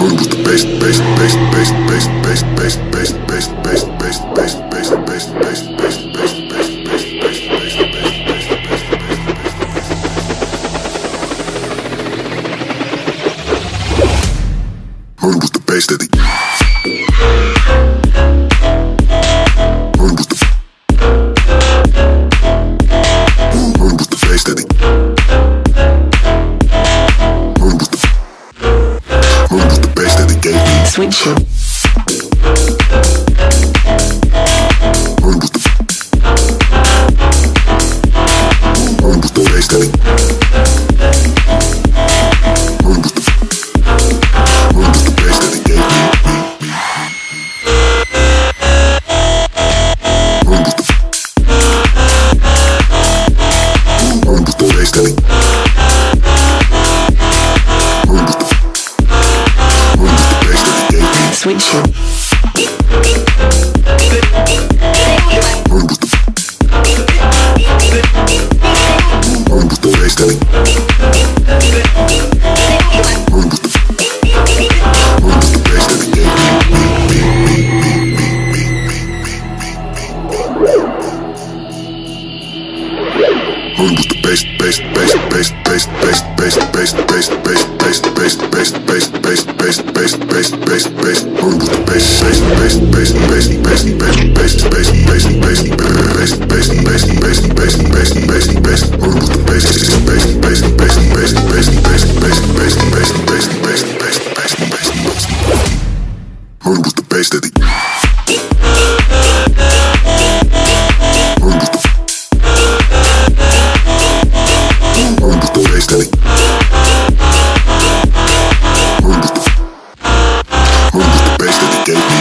Rolling with the bass, bass, bass, bass, bass, bass, bass, bass, bass, bass, bass, bass, bass, bass, bass, bass, bass, bass. Murder with the bass, daddy. switch it. Thank you. with you. Understood. Word with the bass that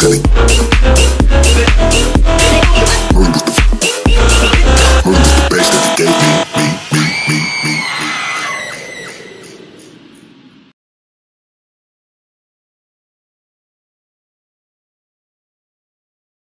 Scully.